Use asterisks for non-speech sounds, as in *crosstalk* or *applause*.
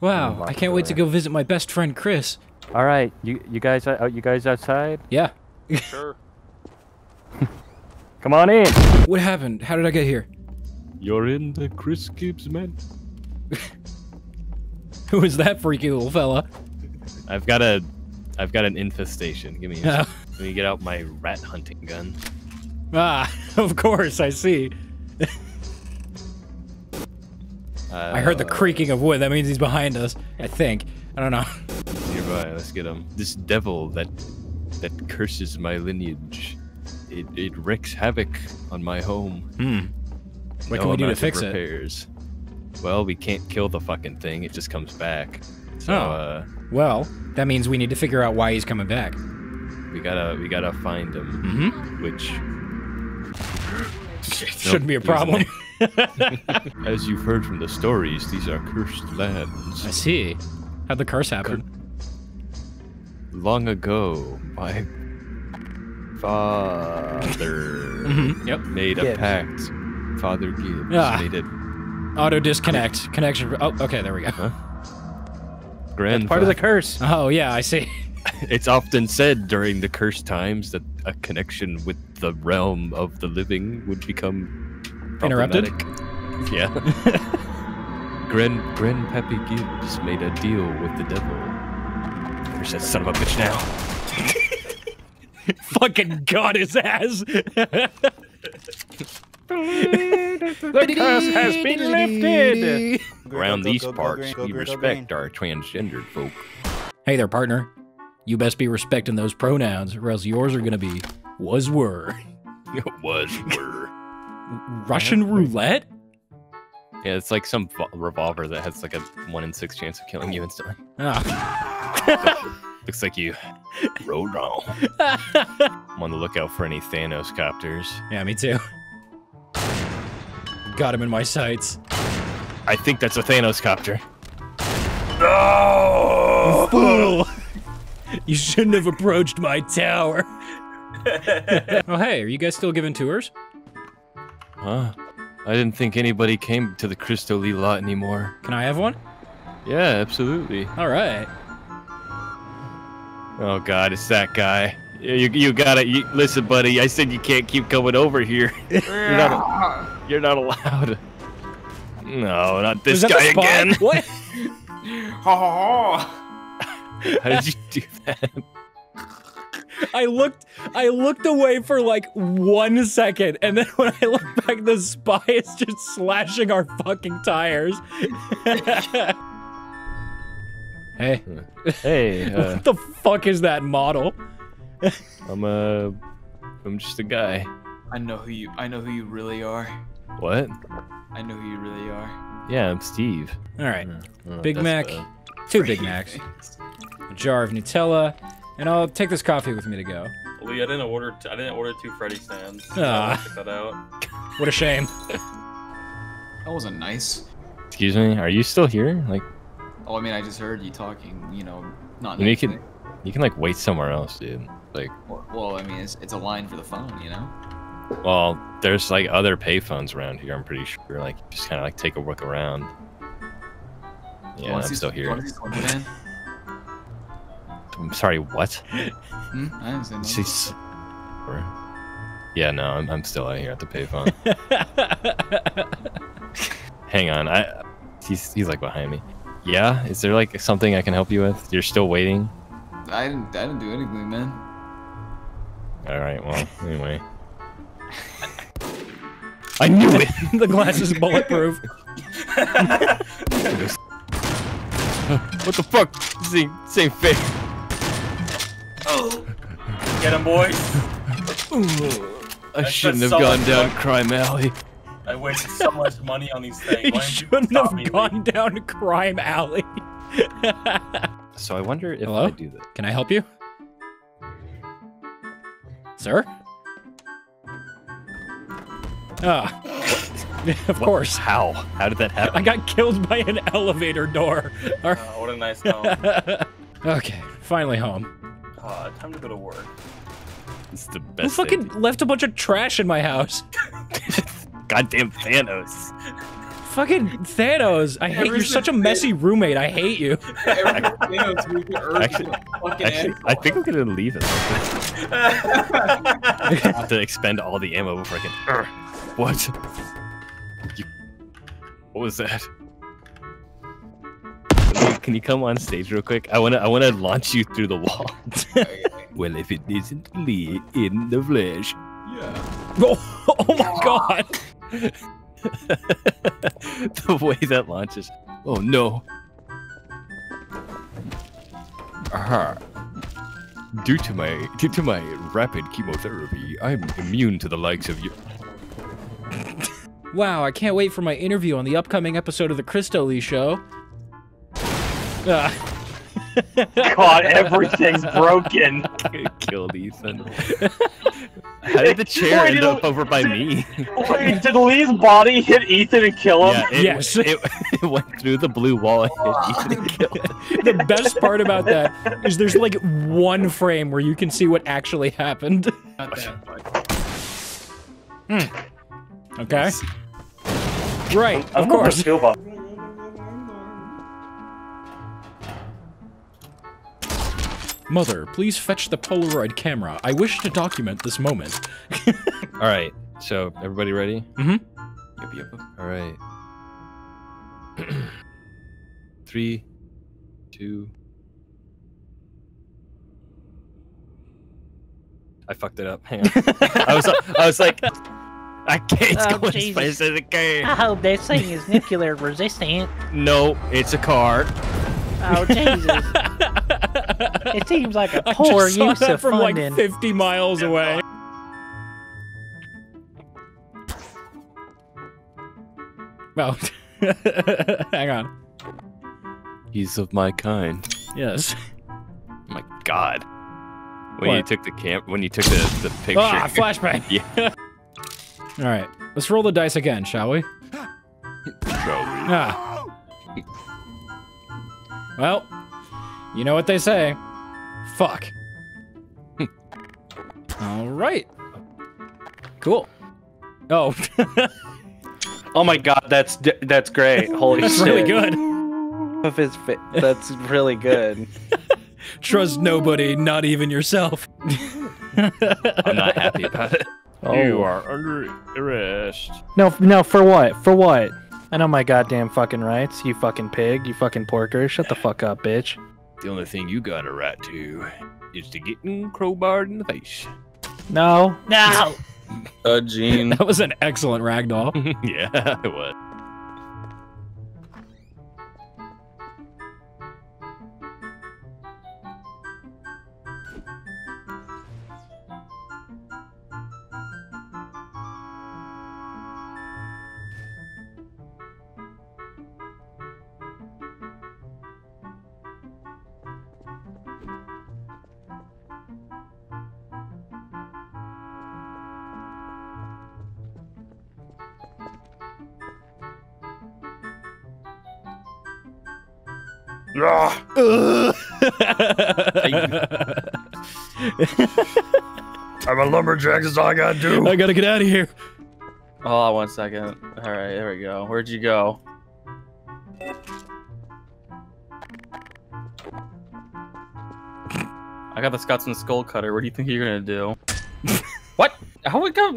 Wow, I can't wait to go visit my best friend Chris. All right, you you guys uh, you guys outside? Yeah. Sure. *laughs* Come on in. What happened? How did I get here? You're in the Chris Gibbs man. *laughs* Who is that freaky little fella? I've got a, I've got an infestation. Give me. A, *laughs* Oh. Let me get out my rat hunting gun. Ah, of course, I see. Uh, I heard the creaking of wood. That means he's behind us. I think. I don't know. nearby. Let's get him. This devil that, that curses my lineage. It it wreaks havoc on my home. Hmm. What No can we do to fix it? repairs. Well, we can't kill the fucking thing. It just comes back. So Oh. uh, Well, that means we need to figure out why he's coming back. we gotta we gotta find him. Mm-hmm. Which *laughs* Shouldn't be a problem. *laughs* *laughs* As you've heard from the stories, these are cursed lands. I see. How'd the curse happen? Long ago, my father Mhm, Yep. made a Gibbs. pact. Father Gibbs Ah. made it. Auto disconnect. Connection. Oh, okay, there we go. Grandfather. Part of the curse. *laughs* Oh, yeah, I see. *laughs* It's often said during the cursed times that a connection with the realm of the living would become Interrupted? problematic. Yeah. *laughs* Grand Grandpappy Gibbs made a deal with the devil. There's that son of a bitch now. *laughs* Fucking got his ass. *laughs* The curse has been lifted. Around these go, go, parts, we respect our transgendered folk. Hey there, partner. You best be respecting those pronouns, or else yours are gonna be was were. Was were. Russian roulette? Yeah, it's like some revolver that has like a one in six chance of killing you instantly. Ah. *laughs* Looks like you rode wrong. *laughs* I'm on the lookout for any Thanos copters. yeah, me too. Got him in my sights. I think that's a Thanos copter. Fool! You shouldn't have approached my tower. *laughs* oh, hey, are you guys still giving tours? Huh? I didn't think anybody came to the Cristo Lee lot anymore. Can I have one? Yeah, absolutely. All right. Oh god, it's that guy. You, you, you gotta you, listen, buddy. I said you can't keep coming over here. *laughs* you're not. You're not allowed. No, not this guy again. What? *laughs* Ha ha ha! *laughs* How did you do that? I looked I looked away for like one second, and then *laughs* when I look back, the spy is just slashing our fucking tires. *laughs* hey, Hey, *laughs* uh, what the fuck is that model? I'm uh, I'm just a guy. I know who you. I know who you really are. What? I know who you really are. Yeah, I'm Steve. All right, Oh, Big Mac, two Big Macs, a jar of Nutella, and I'll take this coffee with me to go. Lee, I didn't order. T- I didn't order two Freddy stands. Ah. Check that out. *laughs* What a shame. *laughs* That wasn't nice. excuse me. Are you still here? Like, Oh, I mean, I just heard you talking. You know, not. you can, to you can like wait somewhere else, dude. Like, Well, well, I mean, it's, it's a line for the phone. You know. well, there's like other payphones around here. I'm pretty sure. Like, just kind of like take a look around. Yeah, Wanna I'm still here. *laughs* I'm sorry. What? Hmm? I didn't say no. She's. Yeah, no, I'm, I'm still out here at the payphone. *laughs* Hang on, I. He's he's like behind me. Yeah, is there like something I can help you with? You're still waiting. I didn't. I didn't do anything, man. All right. Well, anyway. I knew it. *laughs* the glass is bulletproof. *laughs* what the fuck? Same same face. Get him, boys. I That's shouldn't have so gone down fun. crime alley. I wasted so much money on these things. *laughs* He you shouldn't have me, Lee? gone down to crime alley. *laughs* So I wonder if Hello? I do this. Can I help you? Sir? Ah. *laughs* of course. How? How did that happen? I got killed by an elevator door. All Oh, what a nice home. okay, finally home. Oh, time to go to work. It's the Who best. fucking left a bunch of trash in my house? *laughs* *laughs* Goddamn Thanos. Fucking Thanos. I hate you're such a since messy roommate. I hate you. *laughs* Thanos movie to Earth Actually- is a fucking Actually, I think I'm gonna leave it. I have to expend all the ammo before I can. Urgh. What? You, what was that? Can you, come on stage real quick? I wanna I wanna launch you through the wall. *laughs* well, if it isn't Lee in the flesh. Yeah. Oh, *laughs* oh my ah. god. *laughs* the way that launches. Oh no. Aha. Due to my due to my rapid chemotherapy, I'm immune to the likes of you. Wow, I can't wait for my interview on the upcoming episode of the Christo Lee Show. *laughs* God, everything's broken. Killed Ethan. *laughs* How did the chair Wait, end up over by me? Wait, did Lee's body hit Ethan and kill him? Yeah, it, Yes. *laughs* it, it went through the blue wall and hit Ethan and killed him. the best part about that is there's like one frame where you can see what actually happened. Not that much. Hmm. Okay. Right, I'm of course. Mother, please fetch the Polaroid camera. I wish to document this moment. *laughs* All right, so everybody ready? Mm-hmm. Yep, yep. All right. *clears throat* Three, two. I fucked it up. Hang on. I was, I was like, I can't Oh, go as Jesus. fast as it can. I hope this thing is nuclear resistant. No, it's a car. Oh Jesus! *laughs* *laughs* It seems like a poor just saw use that of from funding. like 50 miles away. Well, *laughs* hang on. He's of my kind. Yes. *laughs* my God. When you took the camp, when you took the, the picture. Ah, flashbang. yeah. All right, let's roll the dice again, shall we? Ah. Well, you know what they say. Fuck. *laughs* All right. Cool. Oh, *laughs* Oh my god, that's that's great. Holy that's shit. really good. *laughs* Of his that's really good. Trust nobody, not even yourself. I'm not happy about it. Oh. are under arrest. No, no, for what? For what? I know my goddamn fucking rights. You fucking pig. You fucking porker. Shut the fuck up, bitch. The only thing you got a right to is to get crowbarred in the face. No. No. *laughs* Uh, Gene. That was an excellent ragdoll. *laughs* yeah, it was. I'm a lumberjack. That's all I gotta do. I gotta get out of here. Hold on one second. All right, there we go. Where'd you go? I got the Scotsman Skullcutter. What do you think you're gonna do? *laughs* what? How we go?